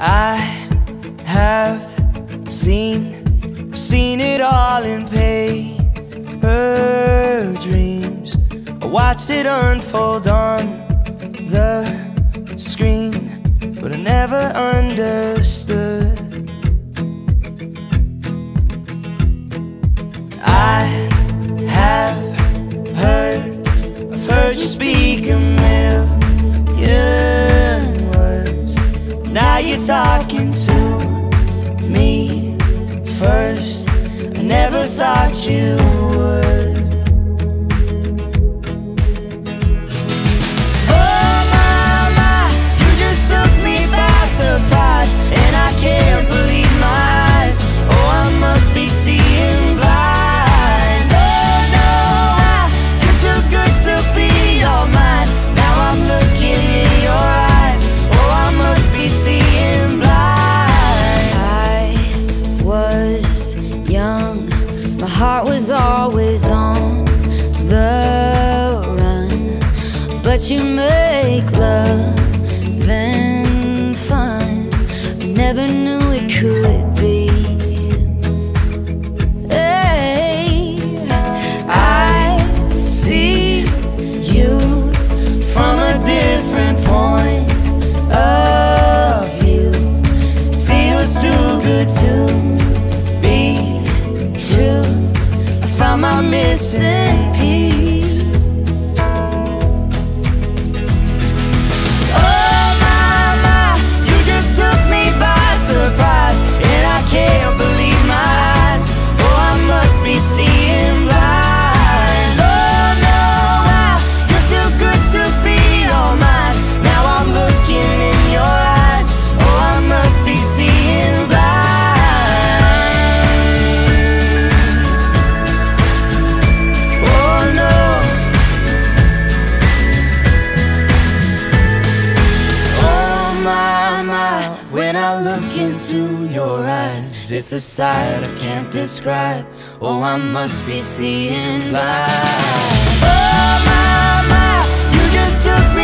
I have seen, seen it all in paper dreams. I watched it unfold on the screen, but I never understood. Now you're talking to me first. I never thought you would. My heart was always on the run. But you make love and fun. I never knew it could When I look into your eyes, it's a sight I can't describe. Oh, I must be seeing light. Oh, my, my, you just took